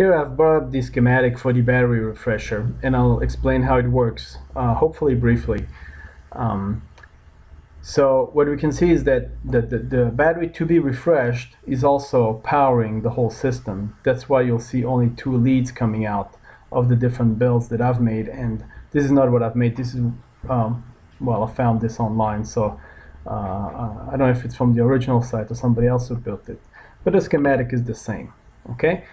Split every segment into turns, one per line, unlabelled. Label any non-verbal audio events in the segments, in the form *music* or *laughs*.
here I've brought up the schematic for the battery refresher and I'll explain how it works, uh, hopefully briefly. Um, so what we can see is that the, the, the, battery to be refreshed is also powering the whole system. That's why you'll see only two leads coming out of the different builds that I've made. And this is not what I've made. This is, um, well, I found this online. So uh, I don't know if it's from the original site or somebody else who built it. But the schematic is the same. Okay.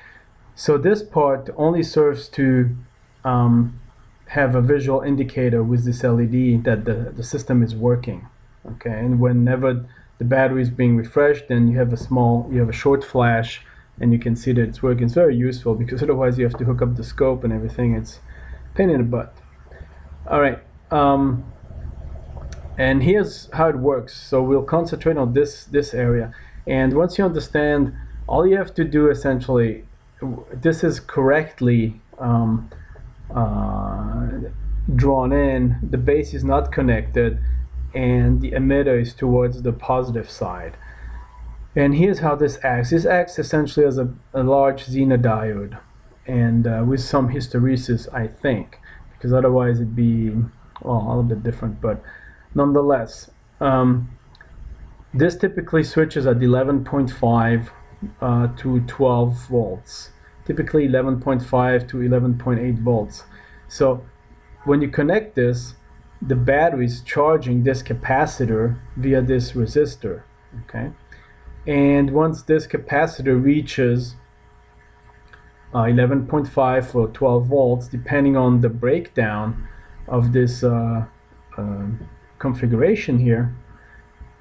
So this part only serves to um, have a visual indicator with this LED that the, the system is working okay? And whenever the battery is being refreshed then you have a small you have a short flash and you can see that it's working. It's very useful because *laughs* otherwise you have to hook up the scope and everything. It's pain in the butt. All right um, and here's how it works. So we'll concentrate on this this area. And once you understand all you have to do essentially this is correctly um, uh, drawn in the base is not connected and the emitter is towards the positive side. And here's how this acts. This acts essentially as a, a large Zener diode and uh, with some hysteresis, I think, because otherwise it'd be well, a little bit different, but nonetheless, um, this typically switches at 11.5 uh, to 12 volts, typically 11.5 to 11.8 volts. So when you connect this, the battery is charging this capacitor via this resistor okay and once this capacitor reaches uh, 11.5 or 12 volts depending on the breakdown of this uh, uh, configuration here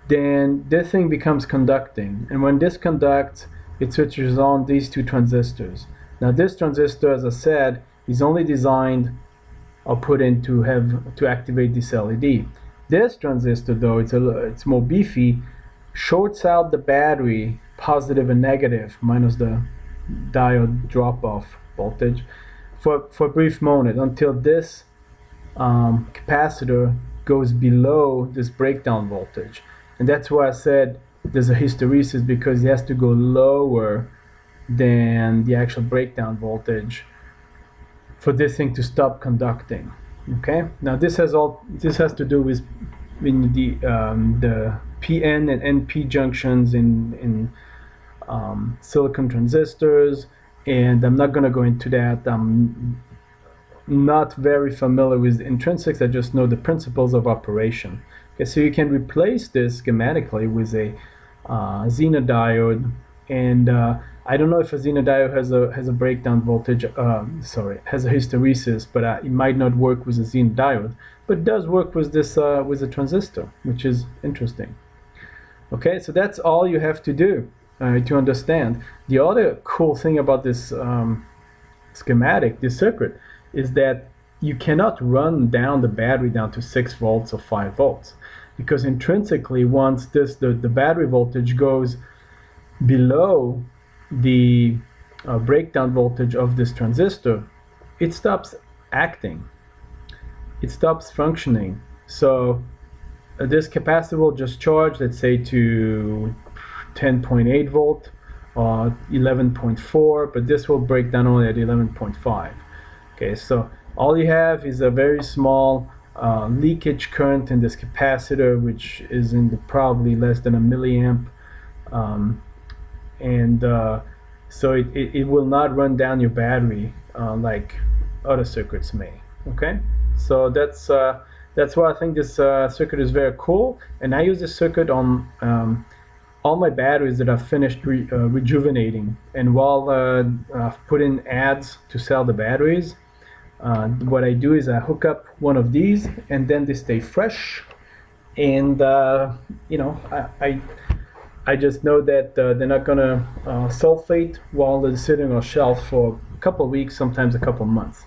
then this thing becomes conducting and when this conducts it switches on these two transistors now this transistor as I said is only designed or put in to have to activate this LED. This transistor though, it's a it's more beefy, shorts out the battery positive and negative minus the diode drop off voltage for, for a brief moment until this um, capacitor goes below this breakdown voltage. And that's why I said there's a hysteresis because it has to go lower than the actual breakdown voltage for this thing to stop conducting. Okay. Now this has all this has to do with in the um, the PN and NP junctions in in um, silicon transistors, and I'm not going to go into that. I'm not very familiar with the intrinsics. I just know the principles of operation. Okay, so you can replace this schematically with a uh, Zener diode and uh, I don't know if a Zener diode has a has a breakdown voltage. Um, sorry, has a hysteresis, but uh, it might not work with a Zener diode, but does work with this uh, with a transistor, which is interesting. Okay, so that's all you have to do uh, to understand. The other cool thing about this um, schematic, this circuit, is that you cannot run down the battery down to six volts or five volts, because intrinsically, once this the, the battery voltage goes below the uh, breakdown voltage of this transistor, it stops acting. It stops functioning. So uh, this capacitor will just charge, let's say, to 10.8 volt or 11.4, but this will break down only at 11.5. Okay, so all you have is a very small uh, leakage current in this capacitor, which is in the probably less than a milliamp. Um, and uh, so it, it, it, will not run down your battery uh, like other circuits may okay? So that's uh, that's why I think this uh, circuit is very cool. And I use this circuit on um, all my batteries that I've finished re uh, rejuvenating. And while I've put in ads to sell the batteries what I do is I hook up one of these and then they stay fresh and you know I, I I just know that uh, they're not to uh, sulfate while they're sitting on a shelf for a couple weeks, sometimes a couple months.